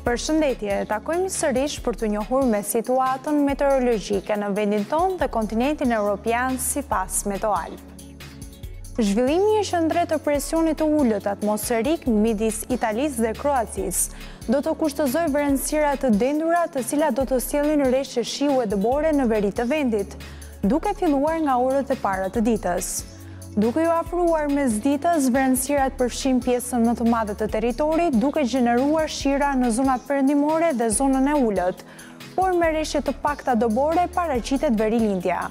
Përshëndetje, takojmë sërish për t'u njohur me situatën meteorologjike në vendin tonë dhe kontinentin europian sipas Meteoalb. Zhvillimi i qendrës të presionit të ulët atmosferik midis Italisë dhe Kroacisë do të kushtëzojë vranësira të dendura të cilat do të sjellin reshje shiu e dëbore në veri të vendit, duke filluar nga orët e para të ditës. Duke iu afruar mesditës, vranësirat përfshijnë pjesën më të madhe të territorit, duke gjeneruar shira në zonat perëndimore dhe zonën e ulët, Por me reshje të pakta dëbore paraqitet verilindja.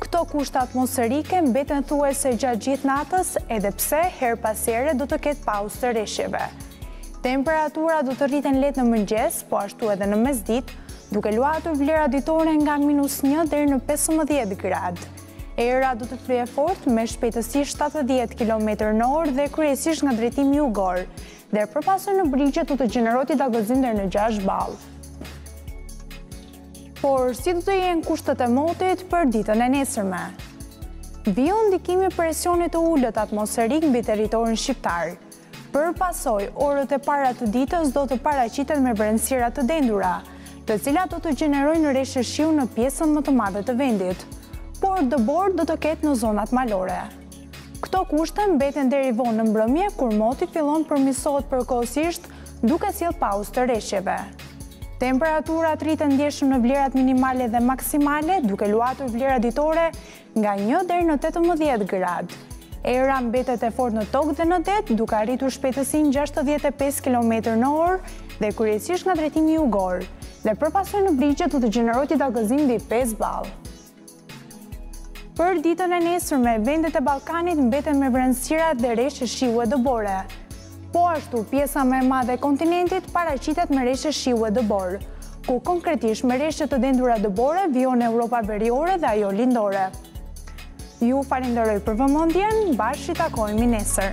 Këto kushte atmosferike mbeten thuajse gjatë gjithë natës edhe pse herë pas here do të ketë pauzë të reshjeve. Temperaturat do të rriten lehtë në mëngjes, po ashtu edhe në mesditë, duke luhatur vlera ditore nga minus një deri në pesëmbëdhjetë gradë. Era do të fryjë fort me shpejtësi shtatëdhjetë kilometër në orë dhe kryesisht nga drejtimi jugor, Dhe për pasojë në brigje do të gjenerohet dallgëzim deri në gjashtë ballë. Por si do të jenë kushtet e motit për ditën e nesërme? Vijon ndikimi i presionit të ulët atmosferik mbi territorin shqiptar. Për pasojë, orët e para të ditës do të paraqiten me vranësira të dendura, të cilat do të gjenerojnë reshje shiu në pjesën më të madhe të vendit, por dëborë do të ketë në zonat malore. Këto kushte mbeten deri vonë në mbrëmje kur moti fillon të përmirësohet përkohësisht duke sjellë pauzë të reshjeve. Temperaturat do rriten ndjeshëm në vlerat minimale dhe maksimale, duke luhatur vlera ditore nga një deri në tetëmbëdhjetë gradë. Era mbetet e fortë në tokë dhe në det, duke arritur shpejtësinë gjashtëdhjetë e pesë kilometër në orë dhe kryesisht nga drejtimi jugor, dhe për pasojë në brigje do të gjenerohet dallgëzim mbi pesë ballë. Për ditën e nesërme, vendet e Ballkanit mbeten me vranësira dhe reshje shiu e dëbore. Po ashtu, pjesa më e madhe e kontinentit paraqitet me reshje shiu e dëbore, ku konkretisht me reshje të dendura dëbore vijon Europa veriore dhe ajo lindore. Ju falënderoj për vëmendjen, bashkë ritakohemi nesër.